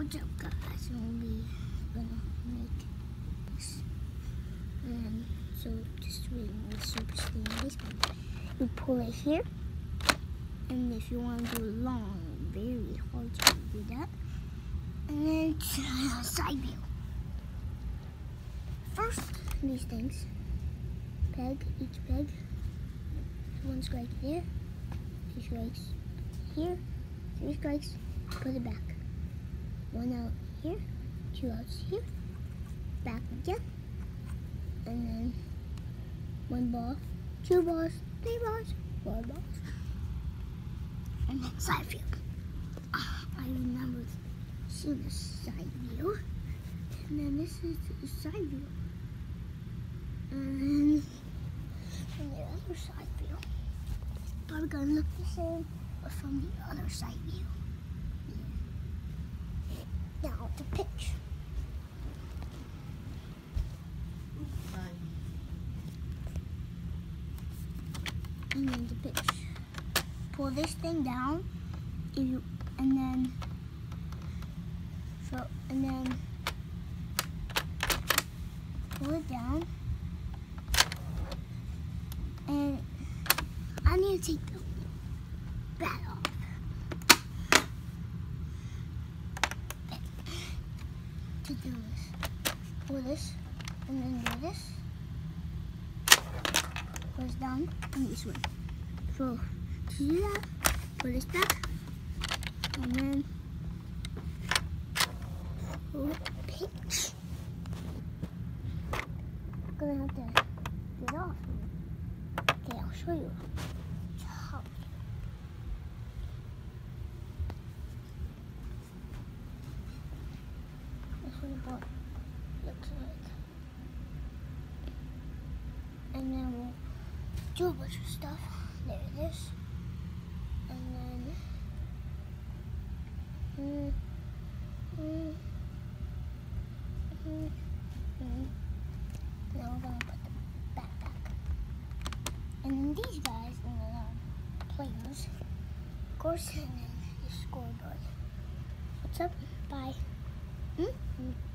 What's up guys? We gonna make this. And so just steam baseball. You pull it here. And if you want to do long, very hard to do that. And then side view. First, these things. Peg, each peg. One strike there. Two strikes here. Three strikes. Put it back. One out here. Two outs here. Back again. And then one ball. Two balls. Three balls. Four balls. And then side view. Ah, I remember seeing the side view. And then this is the side view. And then from the other side view. Probably gonna look the same, but from the other side view. The pitch. And then the pitch. Pull this thing down, you, and then, so, and then pull it down. And I need to take the bat off. To do this. Pull this, and then do this. Goes down, and this way. So, to do that, pull this back, and then pull it pitch. Gonna have to get off. Okay, I'll show you what looks like. And then we'll do a bunch of stuff. There it is. And then. Mm, mm, mm, mm. Now we're gonna put the bat back. And then these guys, and then our players, of course, and then the scoreboard. What's up? Bye. Hmm? Mm. Bye.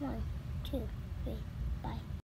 One, two, three, bye.